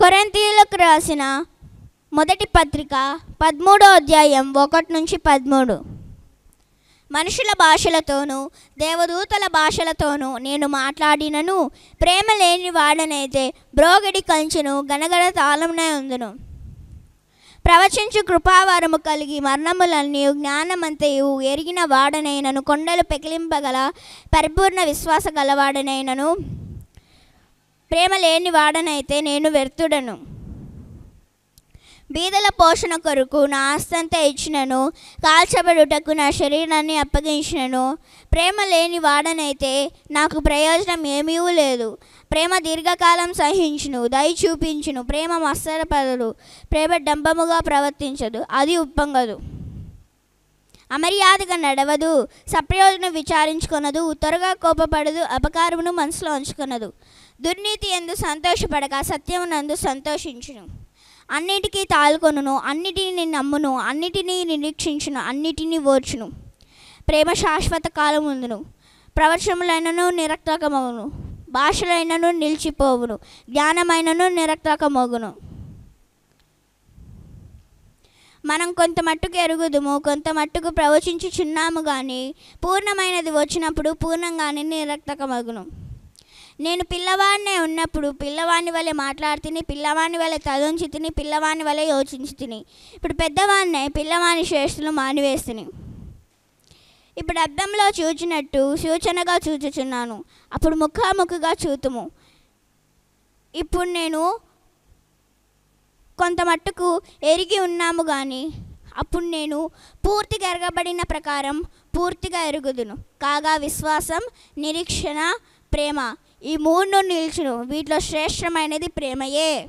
కొరంతీయులకు రాసిన మొదటి పత్రిక పదమూడో అధ్యాయం ఒకటి నుంచి పదమూడు. మనుషుల భాషలతోనూ దేవదూతల భాషలతోనూ నేను మాట్లాడినను ప్రేమ లేని వాడనైతే బ్రోగడి కంచును గనగన తాళమునే ఉందును. ప్రవచించు కృపావరము కలిగి మరణములన్నీ జ్ఞానమంతయు ఎరిగిన వాడనైనను కొండలు పెకిలింపగల పరిపూర్ణ విశ్వాస గలవాడనైనను ప్రేమ లేని వాడనైతే నేను వ్యర్థుడను. బీదల పోషణ కొరకు నా ఆస్తంతా ఇచ్చినను కాల్చబడుటకు నా శరీరాన్ని అప్పగించినను. ప్రేమ లేని వాడనైతే నాకు ప్రయోజనం ఏమీ లేదు. ప్రేమ దీర్ఘకాలం సహించును దయ చూపించును ప్రేమ మత్సరపడదు ప్రేమ డంబముగా ప్రవర్తించదు అది ఉప్పొంగదు. అమర్యాదగా నడవదు సప్రయోజనం విచారించుకొనదు త్వరగా కోపపడదు అపకారమును మనసులో ఉంచుకొనదు. దుర్నీతి ఎందు సంతోషపడక సత్యమునందు సంతోషించును. అన్నిటికీ తాల్కొనును అన్నిటిని నమ్మును అన్నిటినీ నిరీక్షించును అన్నిటినీ ఓర్చును. ప్రేమ శాశ్వత కాలం ఉందును ప్రవచనములైనను నిరక్తకమవును భాషలైనను నిలిచిపోవును జ్ఞానమైనను నిరక్తకమగును మనం కొంత మట్టుకు ఎరుగుదుము కొంత మట్టుకు ప్రవచించుచున్నాము కానీ పూర్ణమైనది వచ్చినప్పుడు పూర్ణంగానే నిరక్తకమగును నేను పిల్లవాడినే ఉన్నప్పుడు పిల్లవాని వలె మాట్లాడుతుని పిల్లవాని వలె తలంచి తిని పిల్లవాని వలె యోచించి తిని ఇప్పుడు పెద్దవాడినే పిల్లవాని శ్రేష్ఠులు మానివేస్తుని. ఇప్పుడు అద్దంలో చూచినట్టు సూచనగా చూచుచున్నాను. అప్పుడు ముఖాముఖిగా చూతుము. ఇప్పుడు నేను కొంత మట్టుకు ఎరిగి ఉన్నాము కానీ అప్పుడు నేను పూర్తిగా ఎరగబడిన ప్రకారం పూర్తిగా ఎరుగుదును. కాగా విశ్వాసం నిరీక్షణ ప్రేమ ఈ మూడు నిల్చును. వీటిలో శ్రేష్టమైనది ప్రేమయే.